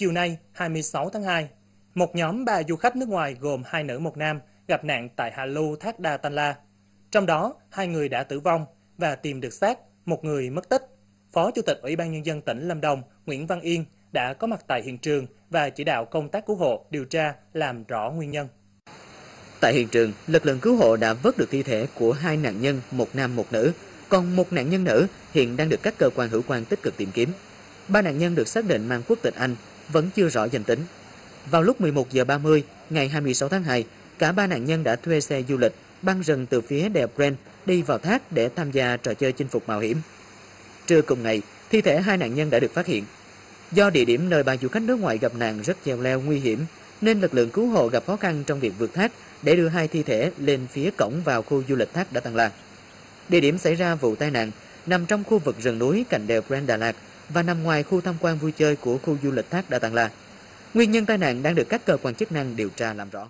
chiều nay 26 tháng 2, một nhóm ba du khách nước ngoài gồm hai nữ một nam gặp nạn tại hạ lưu Thác Đa Tan La. Trong đó, hai người đã tử vong và tìm được xác, một người mất tích. Phó Chủ tịch Ủy ban Nhân dân tỉnh Lâm Đồng Nguyễn Văn Yên đã có mặt tại hiện trường và chỉ đạo công tác cứu hộ điều tra làm rõ nguyên nhân. Tại hiện trường, lực lượng cứu hộ đã vớt được thi thể của hai nạn nhân, một nam một nữ, còn một nạn nhân nữ hiện đang được các cơ quan hữu quan tích cực tìm kiếm. Ba nạn nhân được xác định mang quốc tịch Anh, vẫn chưa rõ danh tính. Vào lúc 11 giờ 30 ngày 26 tháng 2, cả ba nạn nhân đã thuê xe du lịch băng rừng từ phía đèo Brent đi vào thác để tham gia trò chơi chinh phục mạo hiểm. Trưa cùng ngày, thi thể hai nạn nhân đã được phát hiện. Do địa điểm nơi ba du khách nước ngoài gặp nạn rất dèo leo nguy hiểm, nên lực lượng cứu hộ gặp khó khăn trong việc vượt thác để đưa hai thi thể lên phía cổng vào khu du lịch thác đã Tăng Lan. Địa điểm xảy ra vụ tai nạn nằm trong khu vực rừng núi cạnh đèo Grand Đà Lạt và nằm ngoài khu tham quan vui chơi của khu du lịch thác Đà Tăng La. Nguyên nhân tai nạn đang được các cơ quan chức năng điều tra làm rõ.